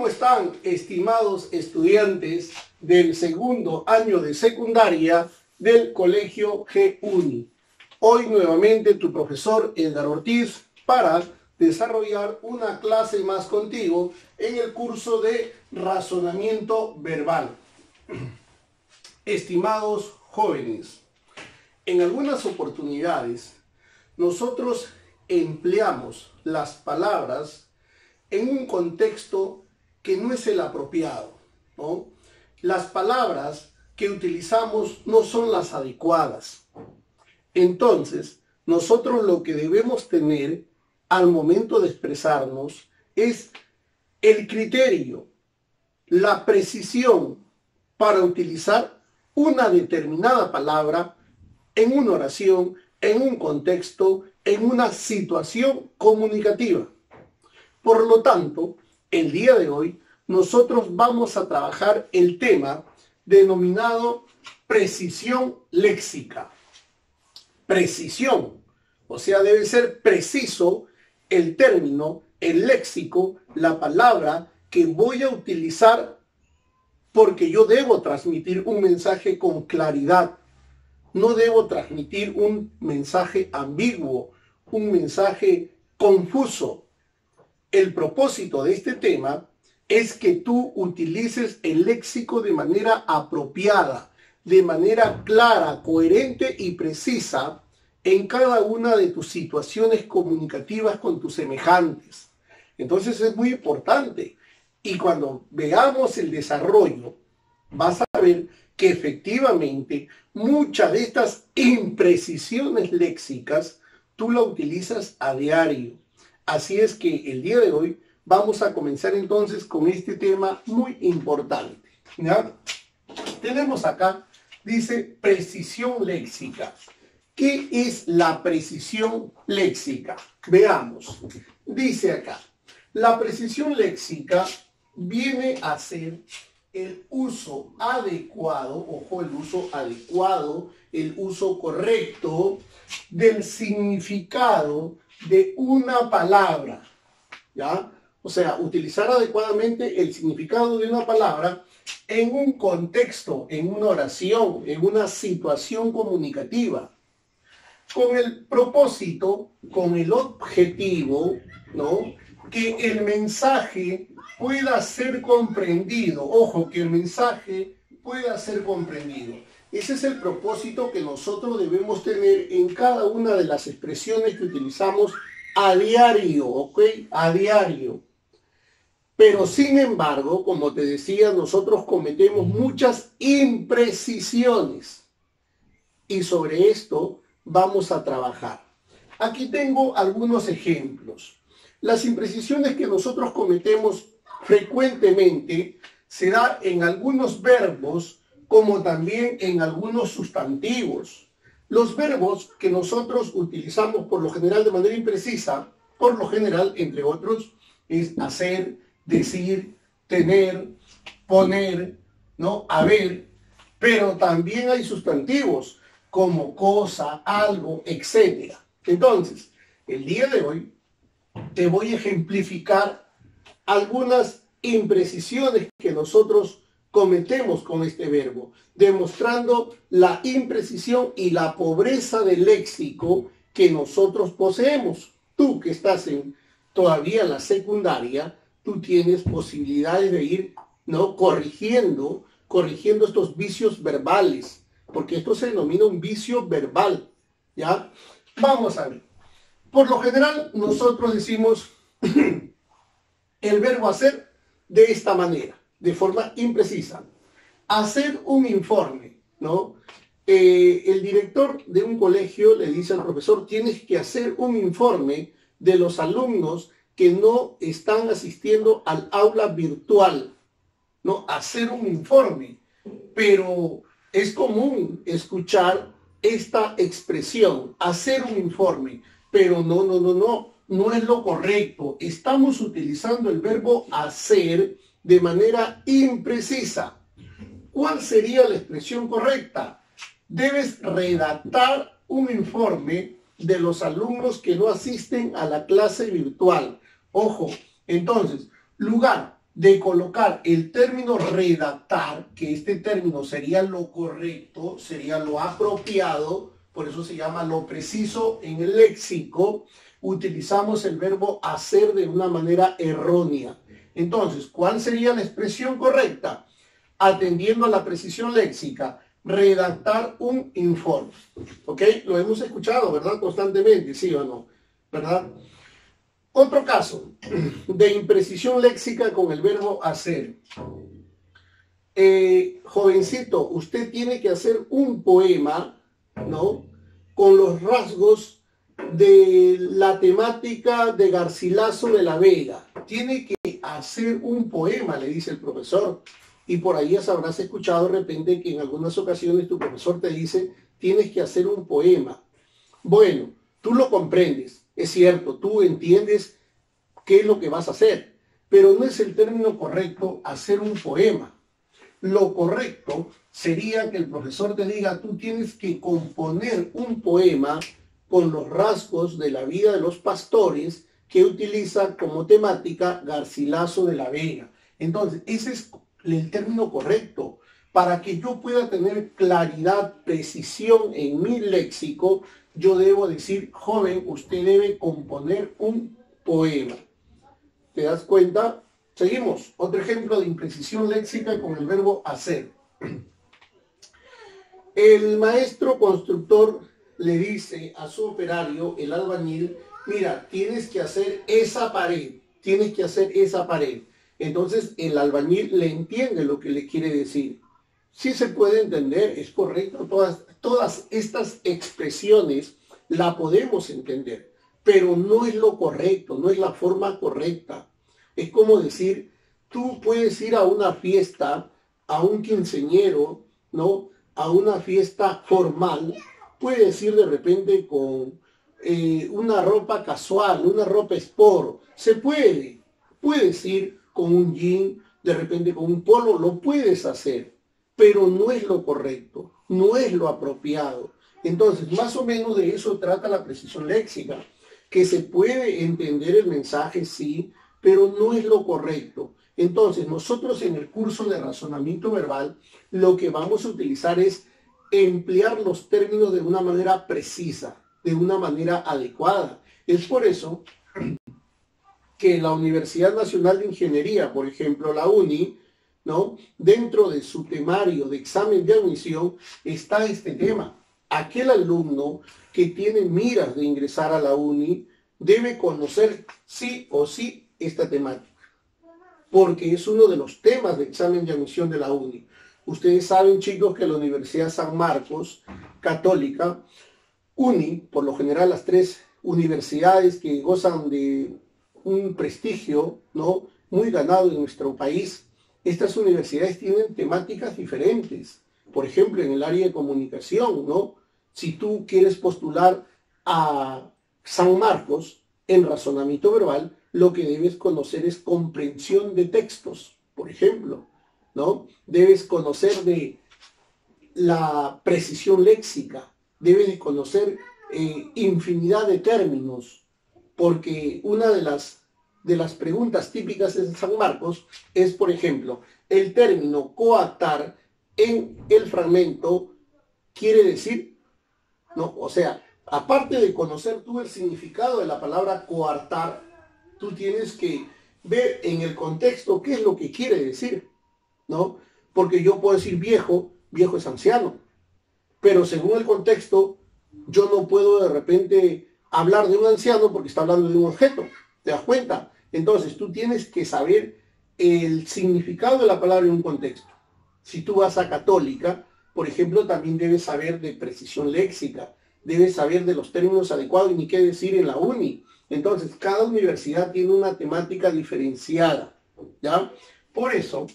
¿Cómo están, estimados estudiantes del segundo año de secundaria del Colegio G-UNI? Hoy nuevamente tu profesor Edgar Ortiz para desarrollar una clase más contigo en el curso de razonamiento verbal. Estimados jóvenes, en algunas oportunidades nosotros empleamos las palabras en un contexto que no es el apropiado. Las palabras que utilizamos no son las adecuadas. Entonces, nosotros lo que debemos tener al momento de expresarnos es el criterio, la precisión para utilizar una determinada palabra en una oración, en un contexto, en una situación comunicativa. Por lo tanto, el día de hoy nosotros vamos a trabajar el tema denominado precisión léxica. Precisión, o sea, debe ser preciso el término, el léxico, la palabra que voy a utilizar porque yo debo transmitir un mensaje con claridad. No debo transmitir un mensaje ambiguo, un mensaje confuso. El propósito de este tema es que tú utilices el léxico de manera apropiada, de manera clara, coherente y precisa en cada una de tus situaciones comunicativas con tus semejantes. Entonces es muy importante. Y cuando veamos el desarrollo, vas a ver que efectivamente muchas de estas imprecisiones léxicas tú la utilizas a diario. Así es que el día de hoy vamos a comenzar entonces con este tema muy importante. Tenemos acá, dice precisión léxica. ¿Qué es la precisión léxica? Veamos. Dice acá, la precisión léxica viene a ser el uso adecuado, ojo, el uso adecuado, el uso correcto del significado de una palabra, ¿ya? O sea, utilizar adecuadamente el significado de una palabra en un contexto, en una oración, en una situación comunicativa con el propósito, con el objetivo, ¿no? Que el mensaje pueda ser comprendido. Ojo, que el mensaje pueda ser comprendido. Ese es el propósito que nosotros debemos tener en cada una de las expresiones que utilizamos a diario, ¿ok? A diario. Pero sin embargo, como te decía, nosotros cometemos muchas imprecisiones. Y sobre esto vamos a trabajar. Aquí tengo algunos ejemplos. Las imprecisiones que nosotros cometemos frecuentemente se da en algunos verbos como también en algunos sustantivos. Los verbos que nosotros utilizamos por lo general de manera imprecisa, por lo general, entre otros, es hacer, decir, tener, poner, ¿no? Haber, pero también hay sustantivos como cosa, algo, etc. Entonces, el día de hoy te voy a ejemplificar algunas imprecisiones que nosotros cometemos con este verbo, demostrando la imprecisión y la pobreza del léxico que nosotros poseemos. Tú que estás en todavía la secundaria, tú tienes posibilidades de ir ¿no? corrigiendo, corrigiendo estos vicios verbales, porque esto se denomina un vicio verbal, ¿ya? Vamos a ver. Por lo general, nosotros decimos el verbo hacer de esta manera, de forma imprecisa. Hacer un informe, ¿no? Eh, el director de un colegio le dice al profesor, tienes que hacer un informe de los alumnos que no están asistiendo al aula virtual, ¿no? Hacer un informe. Pero es común escuchar esta expresión, hacer un informe, pero no, no, no, no, no es lo correcto. Estamos utilizando el verbo hacer de manera imprecisa. ¿Cuál sería la expresión correcta? Debes redactar un informe de los alumnos que no asisten a la clase virtual. Ojo, entonces, lugar, de colocar el término redactar, que este término sería lo correcto, sería lo apropiado, por eso se llama lo preciso en el léxico, utilizamos el verbo hacer de una manera errónea. Entonces, ¿cuál sería la expresión correcta? Atendiendo a la precisión léxica, redactar un informe. ¿Ok? Lo hemos escuchado, ¿verdad? Constantemente, ¿sí o no? ¿Verdad? Otro caso de imprecisión léxica con el verbo hacer. Eh, jovencito, usted tiene que hacer un poema, ¿no? Con los rasgos de la temática de Garcilaso de la Vega. Tiene que hacer un poema, le dice el profesor. Y por ahí ya habrás escuchado de repente que en algunas ocasiones tu profesor te dice, tienes que hacer un poema. Bueno, tú lo comprendes, es cierto, tú entiendes qué es lo que vas a hacer, pero no es el término correcto hacer un poema. Lo correcto sería que el profesor te diga, tú tienes que componer un poema con los rasgos de la vida de los pastores que utiliza como temática Garcilaso de la Vega. Entonces, ese es el término correcto. Para que yo pueda tener claridad, precisión en mi léxico, yo debo decir, joven, usted debe componer un poema. ¿Te das cuenta? Seguimos. Otro ejemplo de imprecisión léxica con el verbo hacer. El maestro constructor le dice a su operario, el albañil, mira, tienes que hacer esa pared, tienes que hacer esa pared. Entonces el albañil le entiende lo que le quiere decir. Sí se puede entender, es correcto, todas, todas estas expresiones la podemos entender, pero no es lo correcto, no es la forma correcta. Es como decir, tú puedes ir a una fiesta, a un quinceñero, ¿no? A una fiesta formal, puedes ir de repente con eh, una ropa casual, una ropa sport, se puede, puedes ir con un jean, de repente con un polo, lo puedes hacer, pero no es lo correcto, no es lo apropiado. Entonces, más o menos de eso trata la precisión léxica, que se puede entender el mensaje, sí, pero no es lo correcto. Entonces, nosotros en el curso de razonamiento verbal, lo que vamos a utilizar es emplear los términos de una manera precisa, de una manera adecuada. Es por eso que la Universidad Nacional de Ingeniería, por ejemplo, la UNI, ¿no? Dentro de su temario de examen de admisión está este tema. Aquel alumno que tiene miras de ingresar a la UNI debe conocer sí o sí esta temática, porque es uno de los temas de examen de admisión de la UNI. Ustedes saben, chicos, que la Universidad San Marcos, católica, UNI, por lo general las tres universidades que gozan de un prestigio ¿no? muy ganado en nuestro país, estas universidades tienen temáticas diferentes. Por ejemplo, en el área de comunicación, ¿no? Si tú quieres postular a San Marcos en razonamiento verbal, lo que debes conocer es comprensión de textos, por ejemplo, ¿no? Debes conocer de la precisión léxica, debes conocer eh, infinidad de términos, porque una de las, de las preguntas típicas de San Marcos es, por ejemplo, el término coactar en el fragmento quiere decir, ¿no? O sea, aparte de conocer tú el significado de la palabra coartar, tú tienes que ver en el contexto qué es lo que quiere decir, ¿no? Porque yo puedo decir viejo, viejo es anciano, pero según el contexto, yo no puedo de repente hablar de un anciano porque está hablando de un objeto. ¿Te das cuenta? Entonces tú tienes que saber el significado de la palabra en un contexto. Si tú vas a católica, por ejemplo, también debes saber de precisión léxica, debes saber de los términos adecuados y ni qué decir en la uni. Entonces, cada universidad tiene una temática diferenciada, ¿ya? Por eso,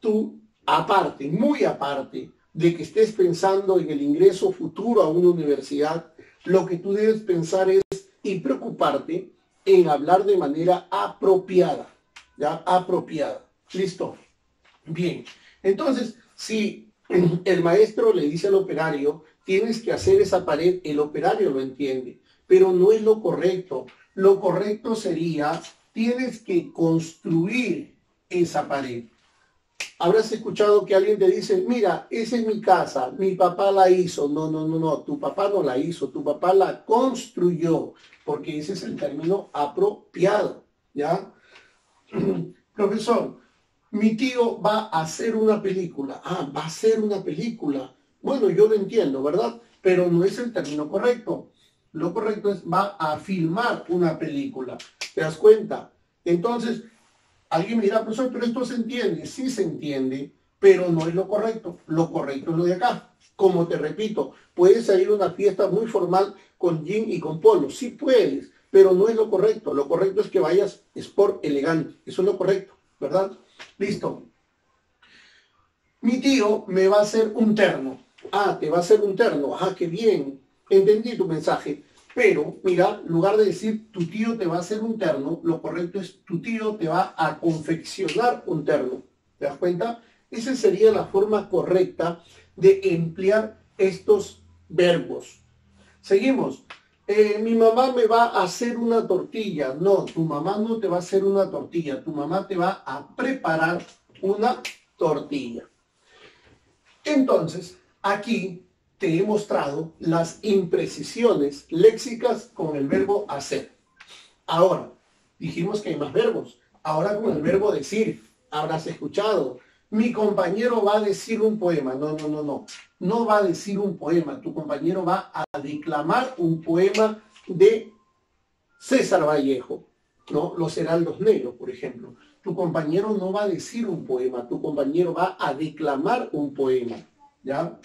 tú, aparte, muy aparte de que estés pensando en el ingreso futuro a una universidad, lo que tú debes pensar es y preocuparte en hablar de manera apropiada, ¿ya? Apropiada. ¿Listo? Bien. Entonces, si el maestro le dice al operario, tienes que hacer esa pared, el operario lo entiende, pero no es lo correcto. Lo correcto sería, tienes que construir esa pared. Habrás escuchado que alguien te dice, mira, esa es mi casa, mi papá la hizo. No, no, no, no, tu papá no la hizo, tu papá la construyó, porque ese es el término apropiado, ¿ya? Profesor, mi tío va a hacer una película. Ah, va a hacer una película. Bueno, yo lo entiendo, ¿verdad? Pero no es el término correcto. Lo correcto es va a filmar una película. ¿Te das cuenta? Entonces, alguien me dirá, profesor, pero esto se entiende. Sí se entiende, pero no es lo correcto. Lo correcto es lo de acá. Como te repito, puedes salir a una fiesta muy formal con jean y con polo. Sí puedes, pero no es lo correcto. Lo correcto es que vayas sport elegante. Eso es lo correcto, ¿verdad? Listo. Mi tío me va a hacer un terno. Ah, te va a hacer un terno. Ah, qué bien entendí tu mensaje, pero mira, en lugar de decir tu tío te va a hacer un terno, lo correcto es tu tío te va a confeccionar un terno. ¿Te das cuenta? Esa sería la forma correcta de emplear estos verbos. Seguimos. Eh, mi mamá me va a hacer una tortilla. No, tu mamá no te va a hacer una tortilla. Tu mamá te va a preparar una tortilla. Entonces, aquí te he mostrado las imprecisiones léxicas con el verbo hacer. Ahora, dijimos que hay más verbos. Ahora con el verbo decir, habrás escuchado. Mi compañero va a decir un poema. No, no, no, no. No va a decir un poema. Tu compañero va a declamar un poema de César Vallejo. ¿no? Los heraldos negros, por ejemplo. Tu compañero no va a decir un poema. Tu compañero va a declamar un poema. ¿Ya?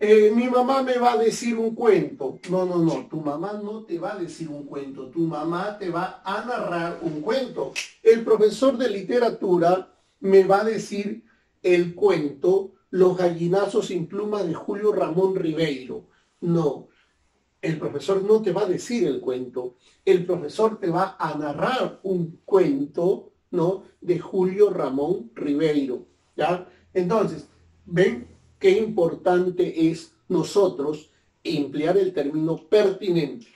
Eh, mi mamá me va a decir un cuento. No, no, no, tu mamá no te va a decir un cuento, tu mamá te va a narrar un cuento. El profesor de literatura me va a decir el cuento Los gallinazos sin pluma de Julio Ramón Ribeiro. No, el profesor no te va a decir el cuento, el profesor te va a narrar un cuento, ¿no? De Julio Ramón Ribeiro, ¿ya? Entonces, ¿ven? Qué importante es nosotros emplear el término pertinente.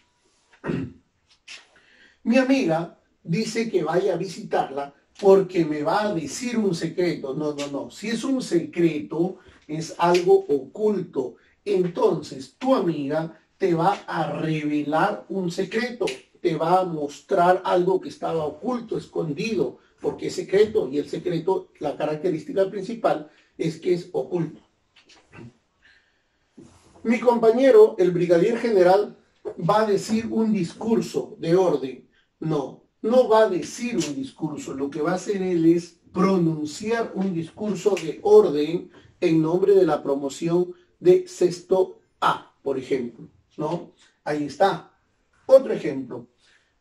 Mi amiga dice que vaya a visitarla porque me va a decir un secreto. No, no, no. Si es un secreto, es algo oculto. Entonces, tu amiga te va a revelar un secreto, te va a mostrar algo que estaba oculto, escondido, porque es secreto y el secreto, la característica principal es que es oculto. Mi compañero, el brigadier general, va a decir un discurso de orden. No, no va a decir un discurso. Lo que va a hacer él es pronunciar un discurso de orden en nombre de la promoción de sexto A, por ejemplo. ¿No? Ahí está. Otro ejemplo.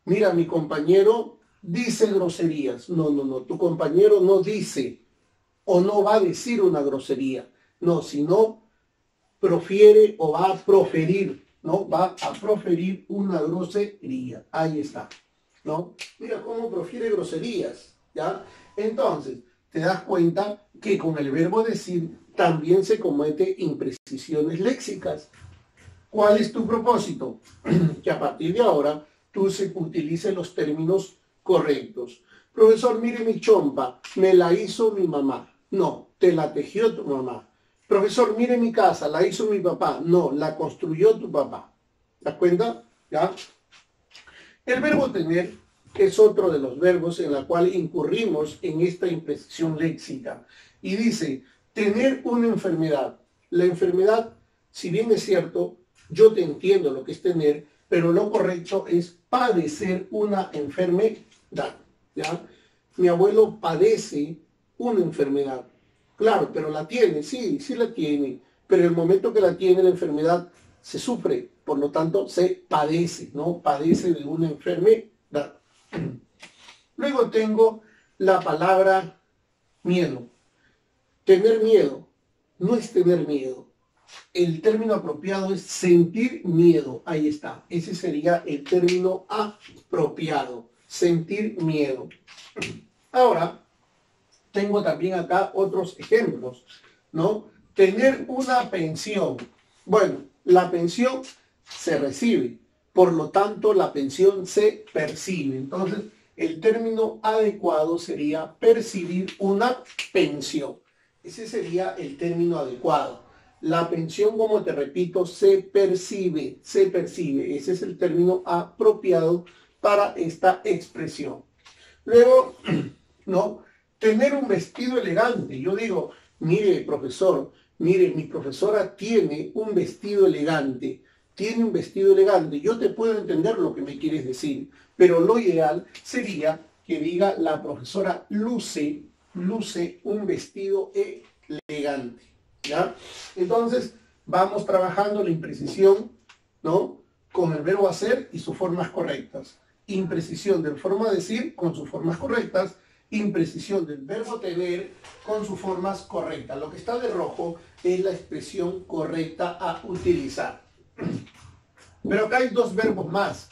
Mira, mi compañero dice groserías. No, no, no. Tu compañero no dice o no va a decir una grosería. No, sino profiere o va a proferir, ¿no? Va a proferir una grosería. Ahí está, ¿no? Mira cómo profiere groserías, ¿ya? Entonces, te das cuenta que con el verbo decir también se comete imprecisiones léxicas. ¿Cuál es tu propósito? que a partir de ahora tú se utilices los términos correctos. Profesor, mire mi chompa, me la hizo mi mamá. No, te la tejió tu mamá. Profesor, mire mi casa, la hizo mi papá. No, la construyó tu papá. ¿Te das cuenta? ¿Ya? El verbo tener es otro de los verbos en la cual incurrimos en esta impresión léxica. Y dice, tener una enfermedad. La enfermedad, si bien es cierto, yo te entiendo lo que es tener, pero lo correcto es padecer una enfermedad. ¿ya? Mi abuelo padece una enfermedad. Claro, pero la tiene, sí, sí la tiene, pero el momento que la tiene la enfermedad se sufre, por lo tanto se padece, ¿no? Padece de una enfermedad. Luego tengo la palabra miedo. Tener miedo no es tener miedo. El término apropiado es sentir miedo. Ahí está. Ese sería el término apropiado. Sentir miedo. Ahora, tengo también acá otros ejemplos, ¿no? Tener una pensión. Bueno, la pensión se recibe, por lo tanto la pensión se percibe. Entonces, el término adecuado sería percibir una pensión. Ese sería el término adecuado. La pensión, como te repito, se percibe, se percibe. Ese es el término apropiado para esta expresión. Luego, ¿no? Tener un vestido elegante. Yo digo, mire, profesor, mire, mi profesora tiene un vestido elegante, tiene un vestido elegante. Yo te puedo entender lo que me quieres decir, pero lo ideal sería que diga la profesora luce, luce un vestido elegante. ¿ya? Entonces, vamos trabajando la imprecisión, ¿no? Con el verbo hacer y sus formas correctas. Imprecisión del forma de decir con sus formas correctas. Imprecisión del verbo tener con sus formas correctas. Lo que está de rojo es la expresión correcta a utilizar. Pero acá hay dos verbos más.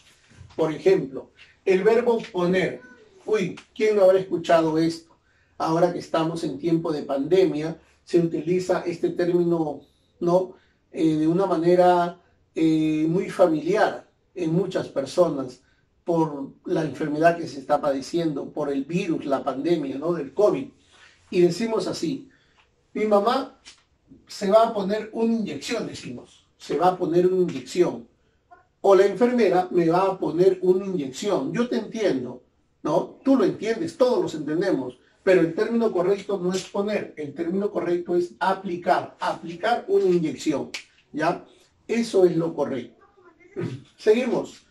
Por ejemplo, el verbo poner. Uy, ¿quién no habrá escuchado esto? Ahora que estamos en tiempo de pandemia, se utiliza este término ¿no? Eh, de una manera eh, muy familiar en muchas personas por la enfermedad que se está padeciendo, por el virus, la pandemia ¿no? del COVID. Y decimos así, mi mamá se va a poner una inyección, decimos, se va a poner una inyección. O la enfermera me va a poner una inyección. Yo te entiendo, ¿no? Tú lo entiendes, todos los entendemos. Pero el término correcto no es poner, el término correcto es aplicar, aplicar una inyección. ¿Ya? Eso es lo correcto. Seguimos.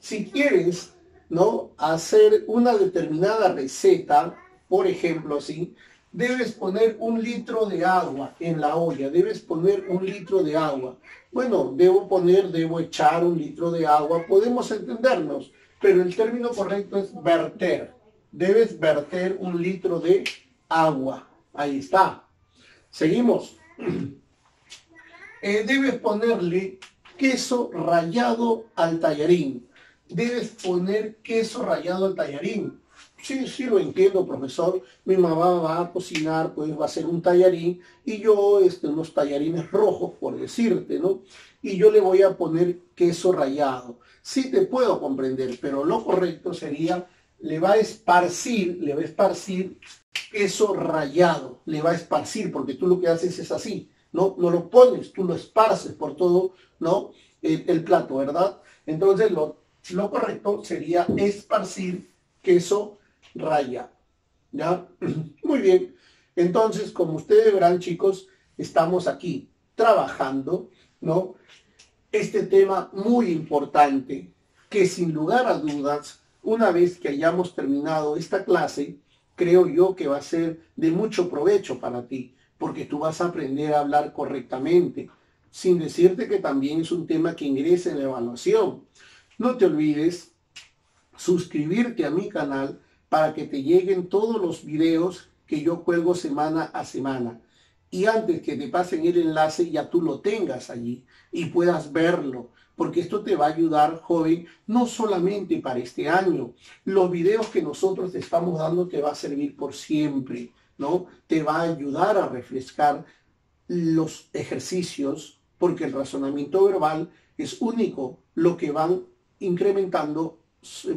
Si quieres, ¿no? Hacer una determinada receta, por ejemplo, así, debes poner un litro de agua en la olla, debes poner un litro de agua. Bueno, debo poner, debo echar un litro de agua, podemos entendernos, pero el término correcto es verter debes verter un litro de agua. Ahí está. Seguimos. Eh, debes ponerle queso rallado al tallarín. Debes poner queso rallado al tallarín. Sí, sí lo entiendo, profesor. Mi mamá va a cocinar, pues va a hacer un tallarín y yo, este, unos tallarines rojos, por decirte, ¿no? Y yo le voy a poner queso rallado. Sí te puedo comprender, pero lo correcto sería le va a esparcir, le va a esparcir queso rayado, le va a esparcir, porque tú lo que haces es así, ¿no? No lo pones, tú lo esparces por todo, ¿no? El, plato, ¿verdad? Entonces lo, lo correcto sería esparcir queso rayado, ¿ya? Muy bien. Entonces, como ustedes verán, chicos, estamos aquí trabajando, ¿no? Este tema muy importante que sin lugar a dudas una vez que hayamos terminado esta clase, creo yo que va a ser de mucho provecho para ti, porque tú vas a aprender a hablar correctamente, sin decirte que también es un tema que ingresa en la evaluación. No te olvides suscribirte a mi canal para que te lleguen todos los videos que yo cuelgo semana a semana. Y antes que te pasen el enlace, ya tú lo tengas allí y puedas verlo porque esto te va a ayudar, joven, no solamente para este año. Los videos que nosotros te estamos dando te va a servir por siempre, ¿no? Te va a ayudar a refrescar los ejercicios, porque el razonamiento verbal es único. Lo que van incrementando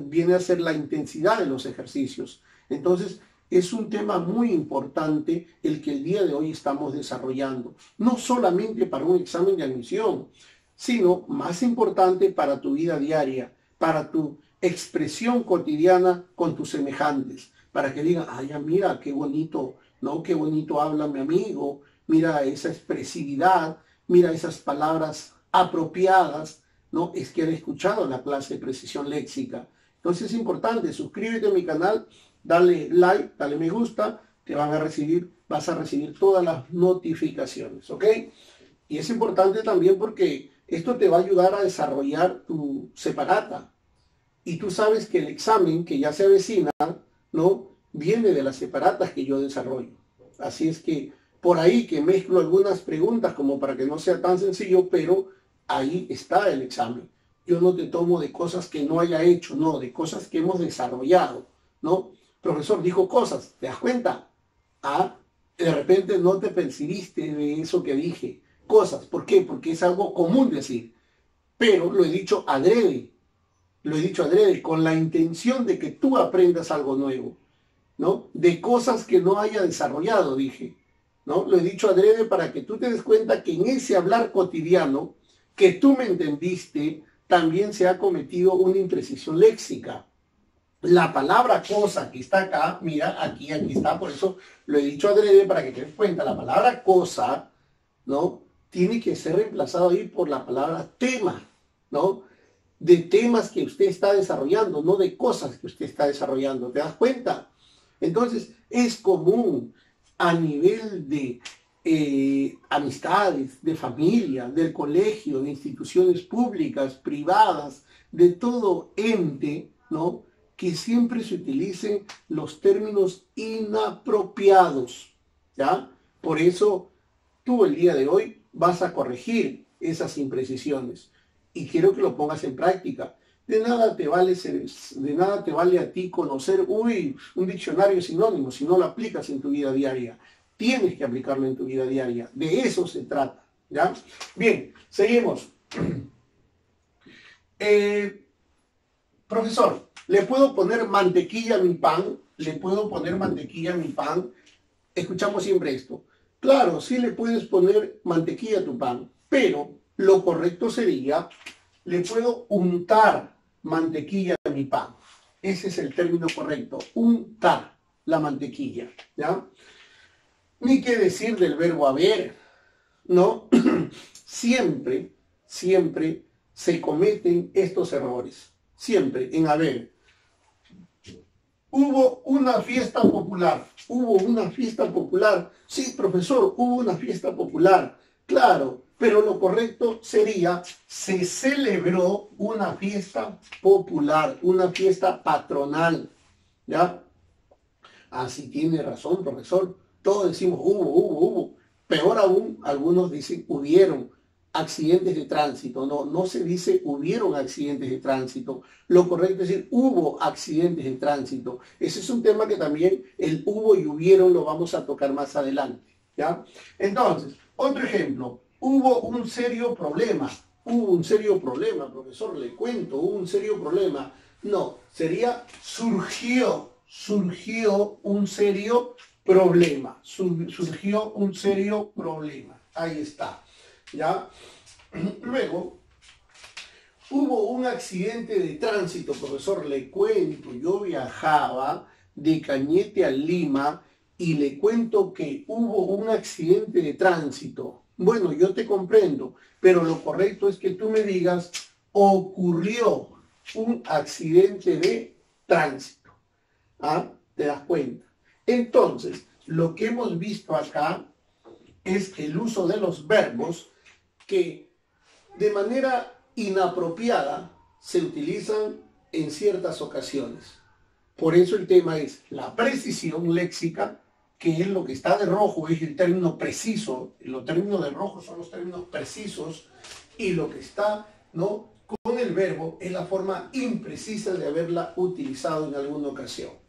viene a ser la intensidad de los ejercicios. Entonces, es un tema muy importante el que el día de hoy estamos desarrollando, no solamente para un examen de admisión, sino más importante para tu vida diaria, para tu expresión cotidiana con tus semejantes, para que digan, ay, mira, qué bonito, ¿no? Qué bonito habla mi amigo, mira esa expresividad, mira esas palabras apropiadas, ¿no? Es que han escuchado la clase de precisión léxica. Entonces es importante, suscríbete a mi canal, dale like, dale me gusta, te van a recibir, vas a recibir todas las notificaciones, ¿ok? Y es importante también porque esto te va a ayudar a desarrollar tu separata. Y tú sabes que el examen que ya se avecina, ¿no? Viene de las separatas que yo desarrollo. Así es que por ahí que mezclo algunas preguntas como para que no sea tan sencillo, pero ahí está el examen. Yo no te tomo de cosas que no haya hecho, no, de cosas que hemos desarrollado, ¿no? Profesor dijo cosas, ¿te das cuenta? Ah, de repente no te percibiste de eso que dije cosas. ¿Por qué? Porque es algo común decir. Pero lo he dicho adrede. lo he dicho adrede, con la intención de que tú aprendas algo nuevo, ¿no? De cosas que no haya desarrollado, dije, ¿no? Lo he dicho adrede para que tú te des cuenta que en ese hablar cotidiano, que tú me entendiste, también se ha cometido una imprecisión léxica. La palabra cosa que está acá, mira, aquí, aquí está, por eso lo he dicho adrede para que te des cuenta, la palabra cosa, ¿no? Tiene que ser reemplazado ahí por la palabra tema, ¿no? De temas que usted está desarrollando, no de cosas que usted está desarrollando, ¿te das cuenta? Entonces, es común a nivel de eh, amistades, de familia, del colegio, de instituciones públicas, privadas, de todo ente, ¿no? Que siempre se utilicen los términos inapropiados, ¿ya? Por eso tú el día de hoy vas a corregir esas imprecisiones y quiero que lo pongas en práctica. De nada te vale de nada te vale a ti conocer, uy, un diccionario sinónimo si no lo aplicas en tu vida diaria. Tienes que aplicarlo en tu vida diaria. De eso se trata. ¿ya? Bien, seguimos. Eh, profesor, ¿le puedo poner mantequilla a mi pan? ¿Le puedo poner mantequilla a mi pan? Escuchamos siempre esto. Claro, sí le puedes poner mantequilla a tu pan, pero lo correcto sería, le puedo untar mantequilla a mi pan. Ese es el término correcto, untar la mantequilla. ¿ya? Ni qué decir del verbo haber, ¿no? siempre, siempre se cometen estos errores. Siempre en haber. Hubo una fiesta popular. Hubo una fiesta popular. Sí, profesor, hubo una fiesta popular. Claro, pero lo correcto sería, se celebró una fiesta popular, una fiesta patronal. ¿Ya? Así tiene razón, profesor. Todos decimos hubo, hubo, hubo. Peor aún, algunos dicen hubieron accidentes de tránsito. No, no se dice hubieron accidentes de tránsito. Lo correcto es decir hubo accidentes de tránsito. Ese es un tema que también el hubo y hubieron lo vamos a tocar más adelante. ¿ya? Entonces, otro ejemplo. Hubo un serio problema. Hubo un serio problema, profesor, le cuento, hubo un serio problema. No, sería surgió, surgió un serio problema, surgió un serio problema. Ahí está. ¿Ya? Luego, hubo un accidente de tránsito, profesor, le cuento, yo viajaba de Cañete a Lima y le cuento que hubo un accidente de tránsito. Bueno, yo te comprendo, pero lo correcto es que tú me digas, ocurrió un accidente de tránsito. ¿Ah? ¿Te das cuenta? Entonces, lo que hemos visto acá es el uso de los verbos que de manera inapropiada se utilizan en ciertas ocasiones. Por eso el tema es la precisión léxica, que es lo que está de rojo, es el término preciso. Los términos de rojo son los términos precisos y lo que está ¿no? con el verbo es la forma imprecisa de haberla utilizado en alguna ocasión.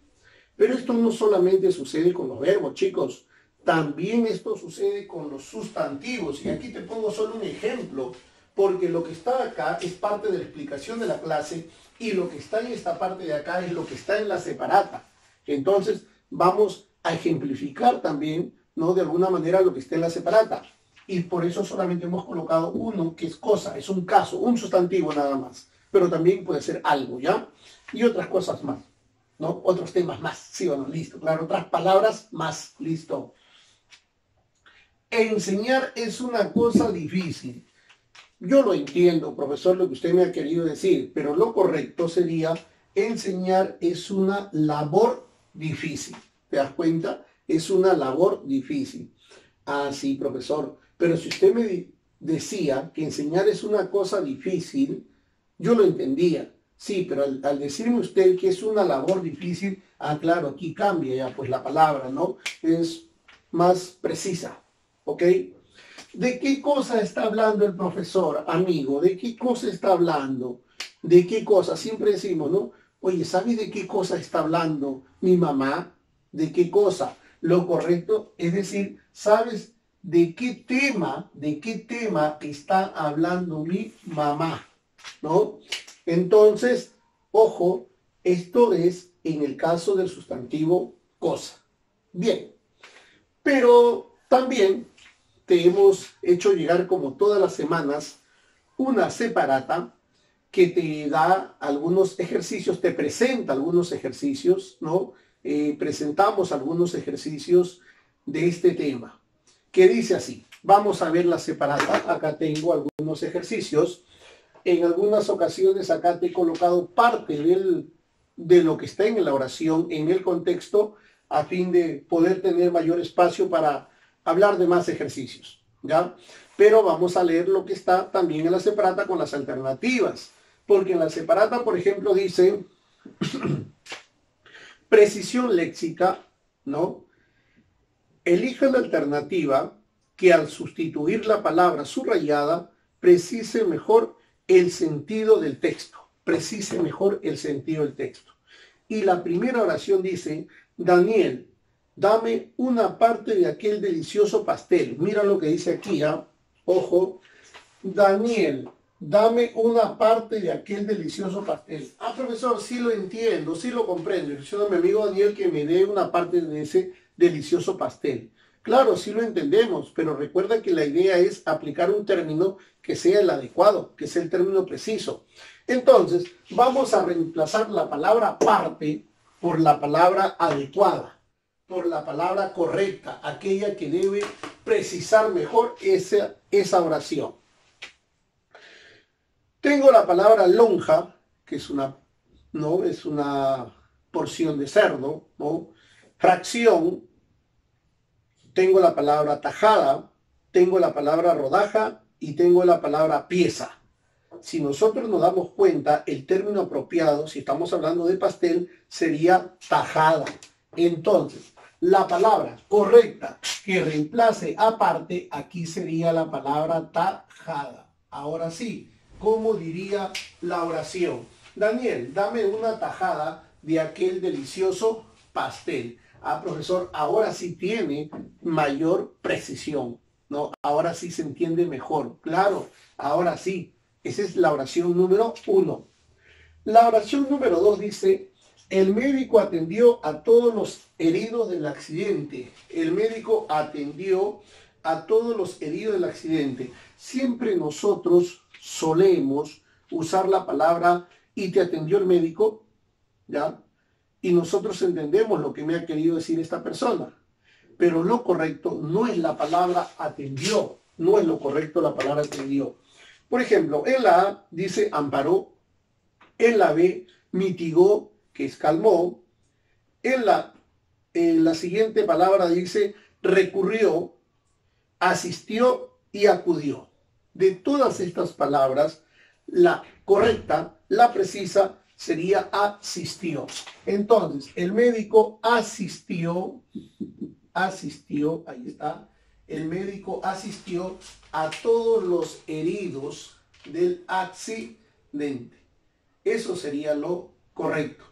Pero esto no solamente sucede con los verbos, chicos. También esto sucede con los sustantivos. Y aquí te pongo solo un ejemplo, porque lo que está acá es parte de la explicación de la clase y lo que está en esta parte de acá es lo que está en la separata. Entonces vamos a ejemplificar también, ¿no? De alguna manera lo que está en la separata. Y por eso solamente hemos colocado uno, que es cosa, es un caso, un sustantivo nada más. Pero también puede ser algo, ¿ya? Y otras cosas más. ¿No? Otros temas más, sí o no, listo. Claro, otras palabras más, listo. Enseñar es una cosa difícil. Yo lo entiendo, profesor, lo que usted me ha querido decir, pero lo correcto sería enseñar es una labor difícil. ¿Te das cuenta? Es una labor difícil. Ah, sí, profesor. Pero si usted me decía que enseñar es una cosa difícil, yo lo entendía. Sí, pero al, decirme usted que es una labor difícil, ah, claro, aquí cambia ya pues la palabra, ¿no? Es más precisa, ¿ok? ¿De qué cosa está hablando el profesor, amigo? ¿De qué cosa está hablando? ¿De qué cosa? Siempre decimos, ¿no? Oye, ¿sabes de qué cosa está hablando mi mamá? ¿De qué cosa? Lo correcto es decir, ¿sabes de qué tema, de qué tema está hablando mi mamá? ¿No? Entonces, Ojo, esto es en el caso del sustantivo cosa. Bien, pero también te hemos hecho llegar como todas las semanas una separata que te da algunos ejercicios, te presenta algunos ejercicios, ¿no? Eh, presentamos algunos ejercicios de este tema, que dice así, vamos a ver la separata, acá tengo algunos ejercicios, en algunas ocasiones acá te he colocado parte de lo que está en la oración, en el contexto, a fin de poder tener mayor espacio para hablar de más ejercicios, ¿ya? Pero vamos a leer lo que está también en la separata con las alternativas, porque en la separata, por ejemplo, dice precisión léxica, ¿no? Elija la alternativa que al sustituir la palabra subrayada precise mejor el sentido del texto, precise mejor el sentido del texto. Y la primera oración dice, Daniel, dame una parte de aquel delicioso pastel. Mira lo que dice aquí, ¿ah? Ojo, Daniel, dame una parte de aquel delicioso pastel. Ah, profesor, sí lo entiendo, sí lo comprendo. Yo a mi amigo Daniel que me dé una parte de ese delicioso pastel. Claro, sí lo entendemos, pero recuerda que la idea es aplicar un término que sea el adecuado, que sea el término preciso. Entonces, vamos a reemplazar la palabra parte por la palabra adecuada, por la palabra correcta, aquella que debe precisar mejor esa, esa oración. Tengo la palabra lonja, que es una, ¿no? es una porción de cerdo, ¿no? fracción, tengo la palabra tajada, tengo la palabra rodaja y tengo la palabra pieza. Si nosotros nos damos cuenta, el término apropiado, si estamos hablando de pastel, sería tajada. Entonces, la palabra correcta que reemplace aparte, aquí sería la palabra tajada. Ahora sí, ¿cómo diría la oración? Daniel, dame una tajada de aquel delicioso pastel ah, profesor, ahora sí tiene mayor precisión, ¿no? Ahora sí se entiende mejor. Claro, ahora sí. Esa es la oración número uno. La oración número dos dice, el médico atendió a todos los heridos del accidente. El médico atendió a todos los heridos del accidente. Siempre nosotros solemos usar la palabra y te atendió el médico, ¿ya? Y nosotros entendemos lo que me ha querido decir esta persona. Pero lo correcto no es la palabra atendió, no es lo correcto la palabra atendió. Por ejemplo, en la A dice amparó, en la B mitigó, que es calmó, en la, en la siguiente palabra dice recurrió, asistió y acudió. De todas estas palabras, la correcta, la precisa, sería asistió. Entonces, el médico asistió, asistió, ahí está, el médico asistió a todos los heridos del accidente. Eso sería lo correcto.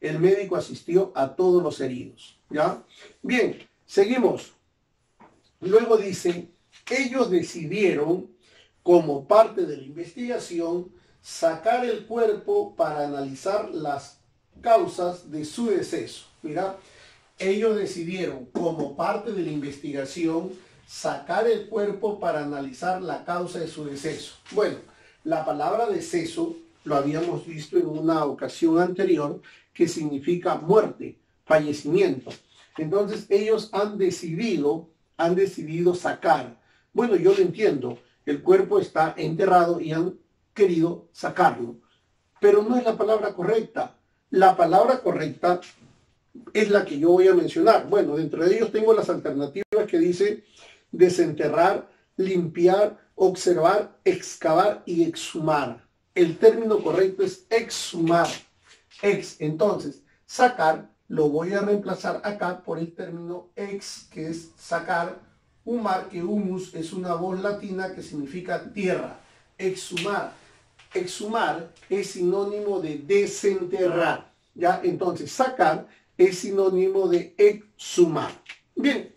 El médico asistió a todos los heridos. ¿Ya? Bien, seguimos. Luego dice, ellos decidieron, como parte de la investigación, sacar el cuerpo para analizar las causas de su deceso. Mira, ellos decidieron como parte de la investigación sacar el cuerpo para analizar la causa de su deceso. Bueno, la palabra deceso lo habíamos visto en una ocasión anterior que significa muerte, fallecimiento. Entonces ellos han decidido, han decidido sacar. Bueno, yo lo entiendo, el cuerpo está enterrado y han querido sacarlo. Pero no es la palabra correcta. La palabra correcta es la que yo voy a mencionar. Bueno, dentro de ellos tengo las alternativas que dice desenterrar, limpiar, observar, excavar y exhumar. El término correcto es exhumar. Ex, entonces, sacar lo voy a reemplazar acá por el término ex, que es sacar, humar, que humus es una voz latina que significa tierra. Exhumar exhumar es sinónimo de desenterrar. ¿ya? Entonces, sacar es sinónimo de exhumar. Bien.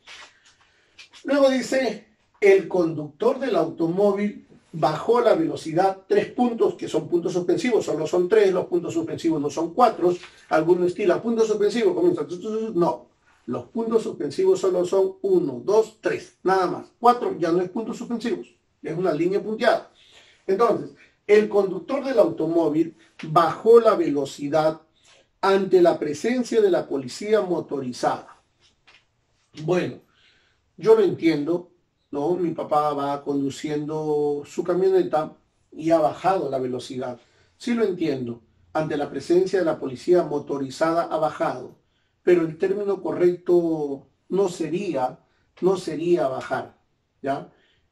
Luego dice, el conductor del automóvil bajó la velocidad tres puntos, que son puntos suspensivos, solo son tres, los puntos suspensivos no son cuatro, algunos estilan puntos suspensivos, comienza, no, los puntos suspensivos solo son uno, dos, tres, nada más. Cuatro ya no es puntos suspensivos, es una línea punteada. Entonces, el conductor del automóvil bajó la velocidad ante la presencia de la policía motorizada. Bueno, yo lo entiendo, ¿no? Mi papá va conduciendo su camioneta y ha bajado la velocidad. Sí lo entiendo. Ante la presencia de la policía motorizada ha bajado. Pero el término correcto no sería, no sería bajar, ¿ya?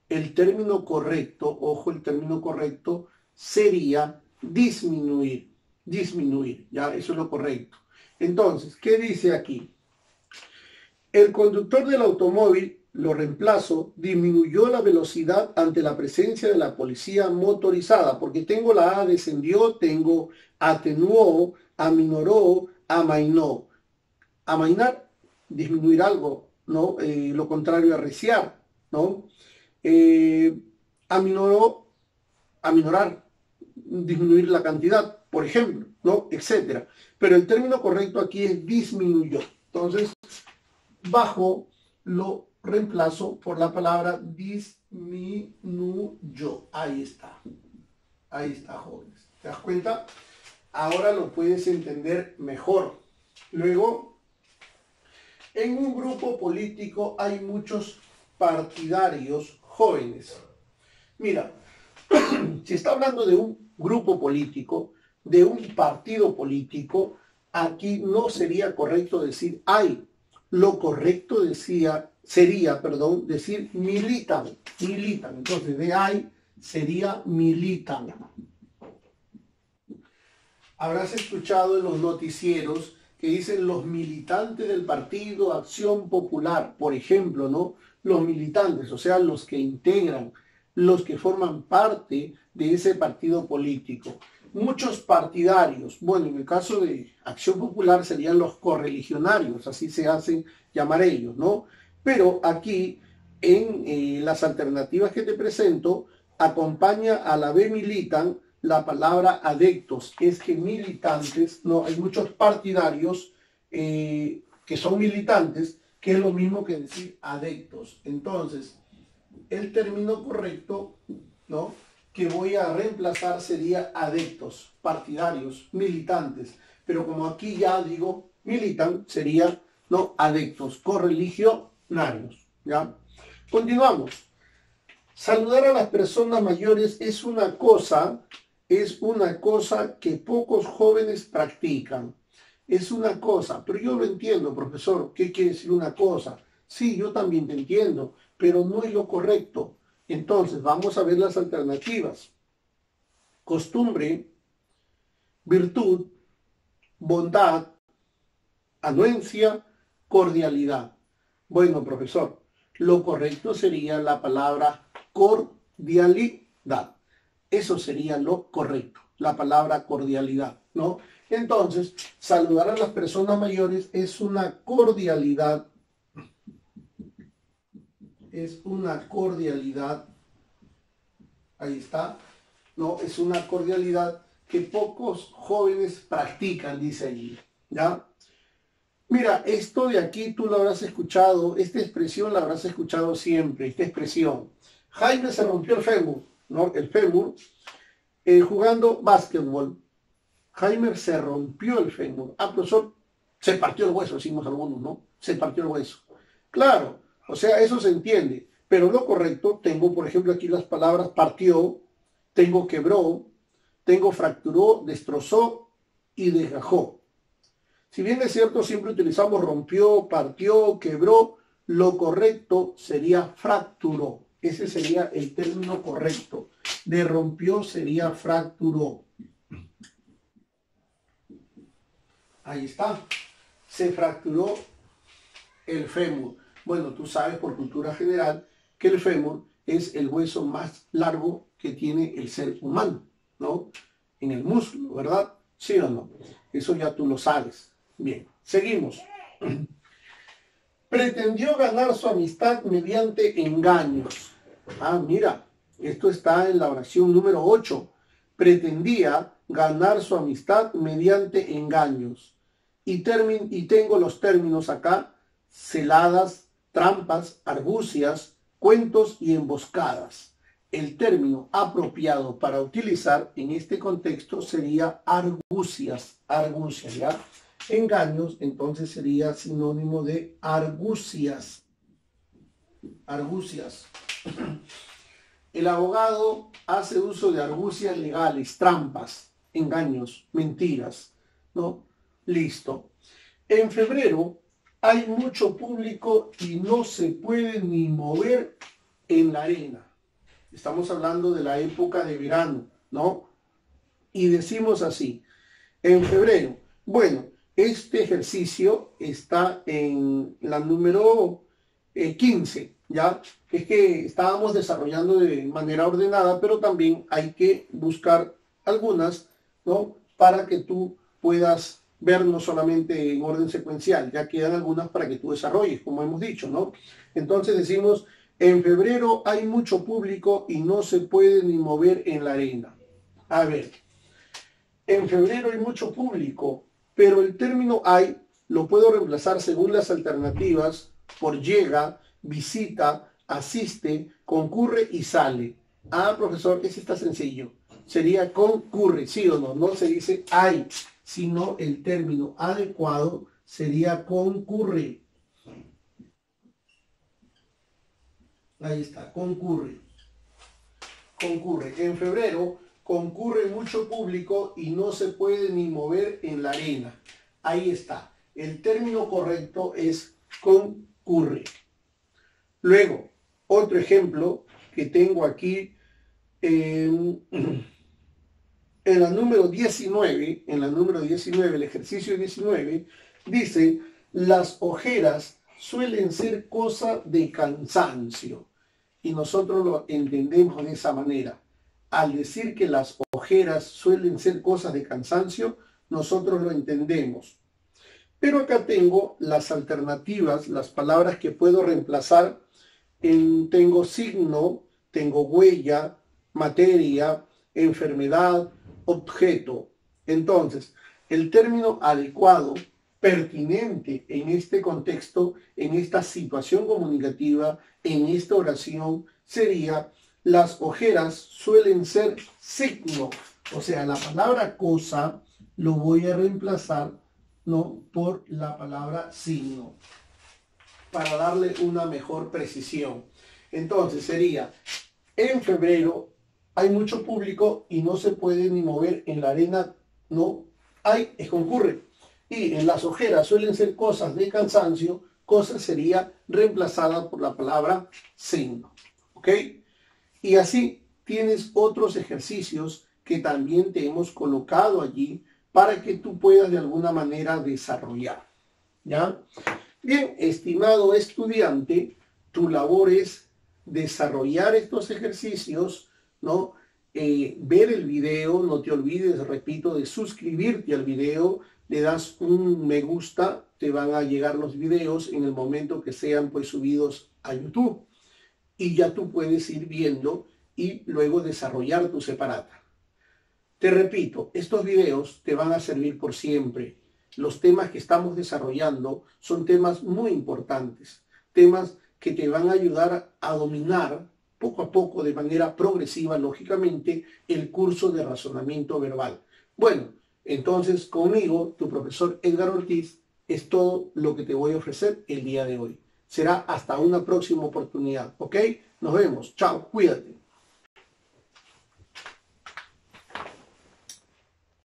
El término correcto, ojo, el término correcto sería disminuir, disminuir, ¿ya? Eso es lo correcto. Entonces, ¿qué dice aquí? El conductor del automóvil, lo reemplazo, disminuyó la velocidad ante la presencia de la policía motorizada, porque tengo la A descendió, tengo atenuó, aminoró, amainó. Amainar, disminuir algo, ¿no? Eh, lo contrario a reciar, ¿no? Eh, aminoró, aminorar, disminuir la cantidad, por ejemplo, ¿no? Etcétera. Pero el término correcto aquí es disminuyó. Entonces, bajo lo reemplazo por la palabra disminuyó. Ahí está. Ahí está, jóvenes. ¿Te das cuenta? Ahora lo puedes entender mejor. Luego, en un grupo político hay muchos partidarios jóvenes. Mira, si está hablando de un grupo político, de un partido político, aquí no sería correcto decir hay, lo correcto decía, sería, perdón, decir militan, militan. Entonces, de ahí sería militan. Habrás escuchado en los noticieros que dicen los militantes del partido Acción Popular, por ejemplo, ¿no? Los militantes, o sea, los que integran, los que forman parte de ese partido político muchos partidarios, bueno, en el caso de Acción Popular serían los correligionarios, así se hacen llamar ellos, ¿no? Pero aquí, en eh, las alternativas que te presento, acompaña a la B militan la palabra adeptos, es que militantes, no, hay muchos partidarios eh, que son militantes, que es lo mismo que decir adeptos. Entonces, el término correcto, ¿no? que voy a reemplazar sería adeptos, partidarios, militantes. Pero como aquí ya digo, militan, sería no adeptos, correligionarios. ¿ya? Continuamos. Saludar a las personas mayores es una cosa, es una cosa que pocos jóvenes practican. Es una cosa, pero yo lo entiendo, profesor. ¿Qué quiere decir una cosa? Sí, yo también te entiendo, pero no es lo correcto. Entonces, vamos a ver las alternativas. Costumbre, virtud, bondad, anuencia, cordialidad. Bueno, profesor, lo correcto sería la palabra cordialidad. Eso sería lo correcto, la palabra cordialidad, ¿no? Entonces, saludar a las personas mayores es una cordialidad es una cordialidad, ahí está, ¿no? Es una cordialidad que pocos jóvenes practican, dice allí, ¿ya? Mira, esto de aquí tú lo habrás escuchado, esta expresión la habrás escuchado siempre, esta expresión. Jaime se rompió el fémur, ¿no? El fémur, eh, jugando básquetbol. Jaime se rompió el fémur. Ah, profesor, se partió el hueso, decimos algunos, ¿no? Se partió el hueso. Claro, o sea, eso se entiende. Pero lo correcto, tengo por ejemplo aquí las palabras partió, tengo quebró, tengo fracturó, destrozó y desgajó. Si bien es cierto, siempre utilizamos rompió, partió, quebró, lo correcto sería fracturó. Ese sería el término correcto. De rompió sería fracturó. Ahí está. Se fracturó el fémur. Bueno, tú sabes por cultura general que el fémur es el hueso más largo que tiene el ser humano, ¿no? En el muslo, ¿verdad? ¿Sí o no? Eso ya tú lo sabes. Bien, seguimos. Pretendió ganar su amistad mediante engaños. Ah, mira, Esto está en la oración número 8. Pretendía ganar su amistad mediante engaños. Y, y tengo los términos acá, celadas, trampas, argucias, cuentos y emboscadas. El término apropiado para utilizar en este contexto sería argucias, argucias, ¿ya? Engaños, entonces sería sinónimo de argucias. Argucias. El abogado hace uso de argucias legales, trampas, engaños, mentiras, ¿no? Listo. En febrero hay mucho público y no se puede ni mover en la arena. Estamos hablando de la época de verano, ¿no? Y decimos así, en febrero, bueno, este ejercicio está en la número 15, eh, ¿ya? Es que estábamos desarrollando de manera ordenada, pero también hay que buscar algunas, ¿no? Para que tú puedas ver no solamente en orden secuencial, ya quedan algunas para que tú desarrolles, como hemos dicho, ¿no? Entonces decimos, en febrero hay mucho público y no se puede ni mover en la arena. A ver, en febrero hay mucho público, pero el término hay lo puedo reemplazar según las alternativas por llega, visita, asiste, concurre y sale. Ah, profesor, ese está sencillo. Sería concurre, sí o no. No se dice hay, sino el término adecuado sería concurre. Ahí está, concurre. Concurre. En febrero concurre mucho público y no se puede ni mover en la arena. Ahí está. El término correcto es concurre. Luego, otro ejemplo que tengo aquí en la número 19, en la número 19, el ejercicio 19, dice, las ojeras suelen ser cosa de cansancio. Y nosotros lo entendemos de esa manera al decir que las ojeras suelen ser cosas de cansancio, nosotros lo entendemos. Pero acá tengo las alternativas, las palabras que puedo reemplazar en tengo signo, tengo huella, materia, enfermedad, objeto. Entonces, el término adecuado, pertinente en este contexto, en esta situación comunicativa, en esta oración, sería las ojeras suelen ser signo. O sea, la palabra cosa lo voy a reemplazar ¿no? por la palabra signo para darle una mejor precisión. Entonces sería, en febrero hay mucho público y no se puede ni mover en la arena, no hay, es concurre. Y en las ojeras suelen ser cosas de cansancio, cosa sería reemplazada por la palabra signo. ¿Ok? Y así tienes otros ejercicios que también te hemos colocado allí para que tú puedas de alguna manera desarrollar. ¿Ya? Bien, estimado estudiante, tu labor es desarrollar estos ejercicios, ¿no? Eh, ver el video, no te olvides, repito, de suscribirte al video, le das un me gusta, te van a llegar los videos en el momento que sean pues subidos a YouTube y ya tú puedes ir viendo y luego desarrollar tu separata. Te repito, estos videos te van a servir por siempre. Los temas que estamos desarrollando son temas muy importantes, temas que te van a ayudar a dominar poco a poco, de manera progresiva, lógicamente, el curso de razonamiento verbal. Bueno, entonces conmigo, tu profesor Edgar Ortiz, es todo lo que te voy a ofrecer el día de hoy será hasta una próxima oportunidad. ¿Ok? Nos vemos. Chao. Cuídate.